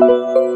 you.